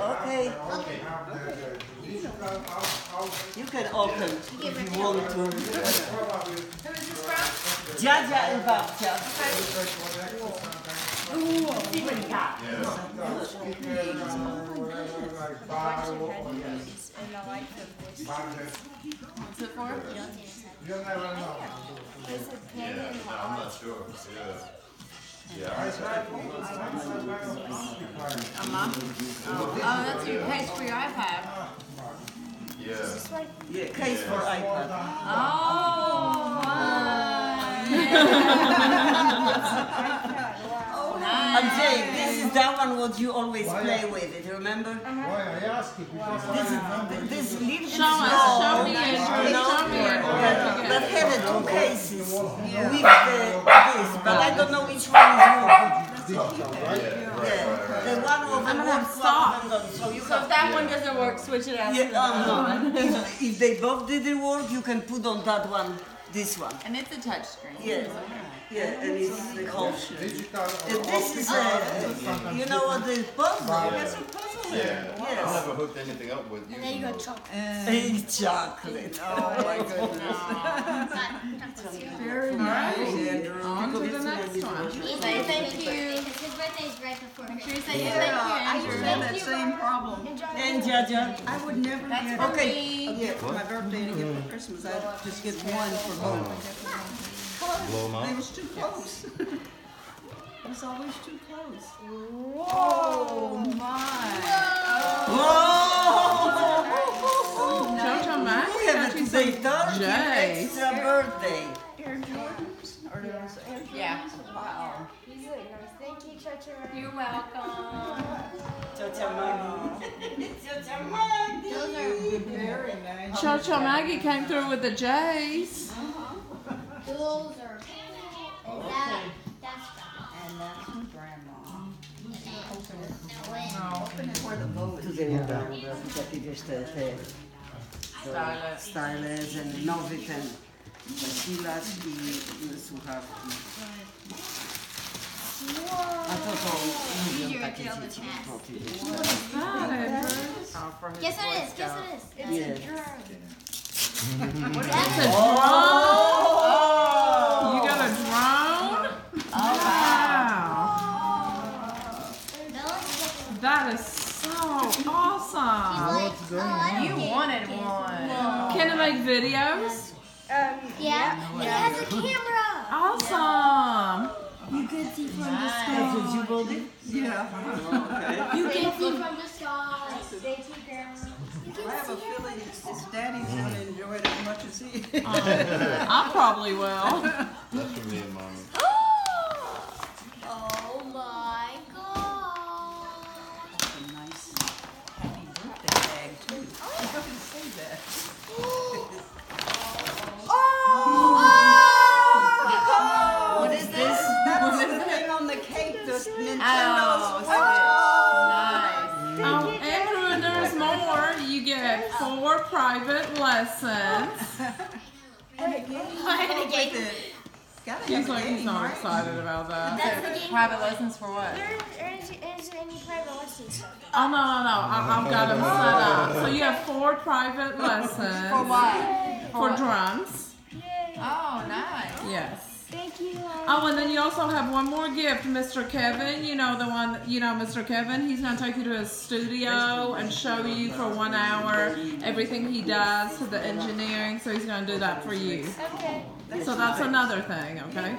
Okay, Okay. you can open if you want to. Who is this from? Dziadzia and babcia. What's it for? You never know. Yeah, no, I'm not sure, yeah. A mom? Oh, oh, that's your case for your iPad. yeah. Yeah, case for iPad. Oh, And Jay, this is that one what you always play with it, remember? Why I ask you because I remember. This little Show us, show me it. it, show me it. That, that had the two cases with the, this, but I don't know which one is yours. Yeah, right, right, the right. one with I'm gonna have stop. so you So if have. that one doesn't work, switch it out. to Yeah, the other one. uh-huh. if, if they both didn't work, you can put on that one, this one. And it's a touch screen. Yeah, yeah, and it's the whole. Digital. And this is a, you know what the puzzle? It's a puzzle. Yeah, I Yes. never hooked anything up with you. And then you got chocolate. Hey, chocolate. Oh my goodness. Very nice. right, on to the next one. Say thank you. Because his birthday is right before Make sure you Christmas. Yeah, thank you, I used to have that same problem. And Jaja. I would never That's get for Okay. a gift for my birthday and a gift for mm-hmm. Christmas. I'd just get one for both. Oh, Blow them It out? was too close. It was always too close. Oh my. Whoa! Oh, Jojo Max We have got a you today some. thirty Jace. extra birthday. Air Jordans? Or those Air Yeah. Wow. He's really nice. Thank you, Chacha. You're welcome. Chacha Maggie. Chacha Maggie. Those are, Very nice. Chocho Maggie came through with the J's. Uh-huh. those are, and that, that's And that's Grandma. no way. For the vote. Tutaj udało taki wiesz te, te Stylus. stylus, and nowy ten zasilacz i słuchawki. A to to lubią takie dzieci głupoty, wiesz. For his Guess what it is? Guess what it is? It's Yeah. a drone. It's a Oh! drone. You got a drone? Wow. No one's getting That is so awesome. like, oh, I don't You get wanted one. Can it make videos? Um, yeah. It has a camera. Awesome. You can see from the That's what you bought it? Yeah. You can see from the sky. Thank you, oh, Grandma. I have a feeling his, his daddy's gonna enjoy it as much as he. I probably will. cake, the Oh, Nintendo's. nice. Oh, Andrew, and there's more. You get four private lessons. And a game. And a game. Gotta He's have a like, he's not right? excited about that. That's the game. Private lessons for what? There is, is any private lessons. Oh, no, no, no. I, I've got them set up. So you have four private lessons. For what? For drums. Oh, nice. Yes. Thank you. Oh, and then you also have one more gift, Mr. Kevin. You know the one, you know Mr. Kevin. He's gonna take you to his studio and show you for one hour everything he does to the engineering. So he's gonna do that for you. Okay. So that's another thing, okay?